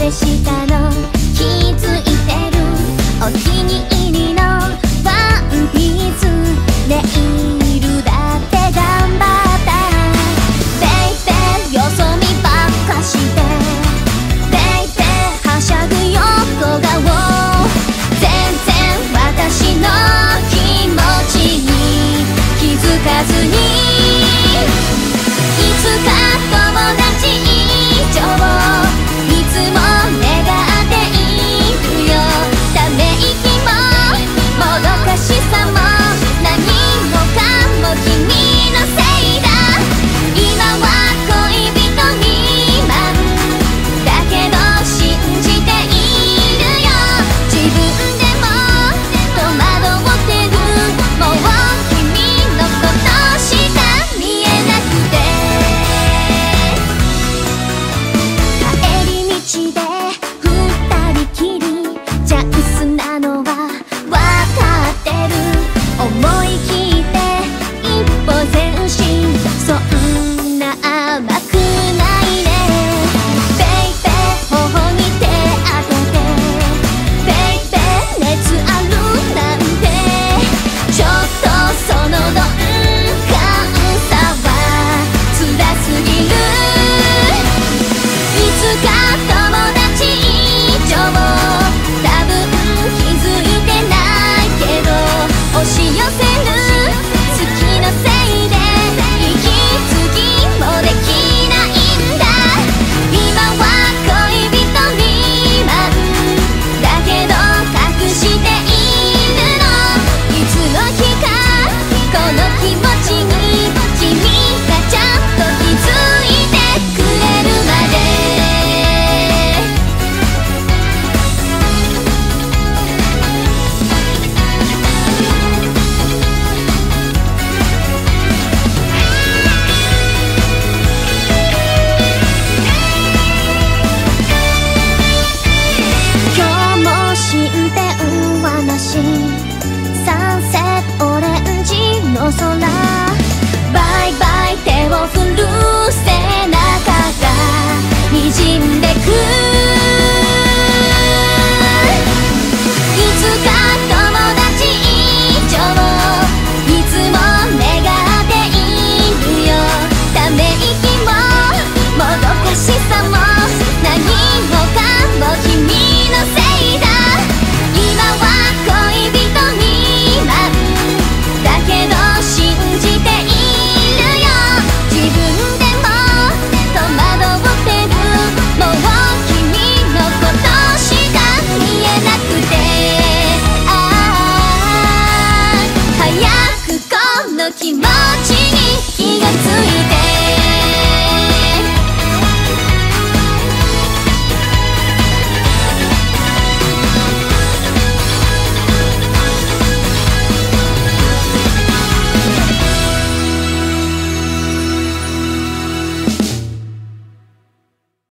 れした